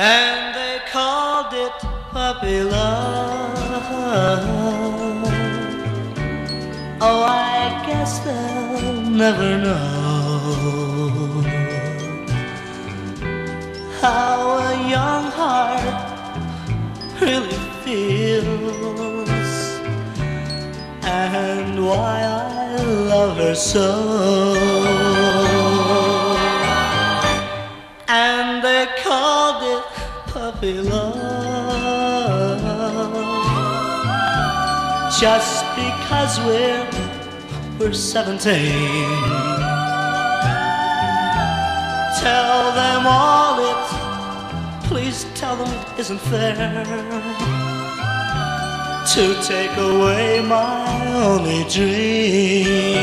and they called it puppy love. Oh, I guess they'll never know how a young heart really feels and why I love her so. Called it puppy love just because we're we're 17. Tell them all it, please tell them it isn't fair to take away my only dream.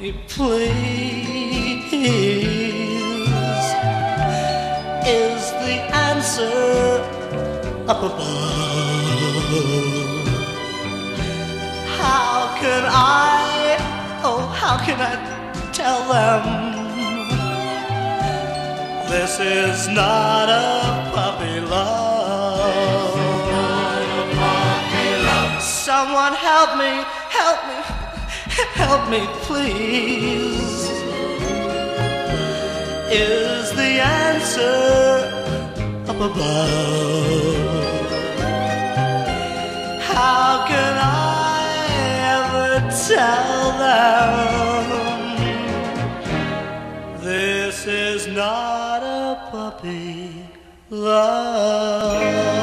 Please. Is the answer up above? How can I, oh, how can I tell them this is not a puppy love? Someone help me, help me, help me, please. Is the answer up above? How can I ever tell them this is not a puppy love?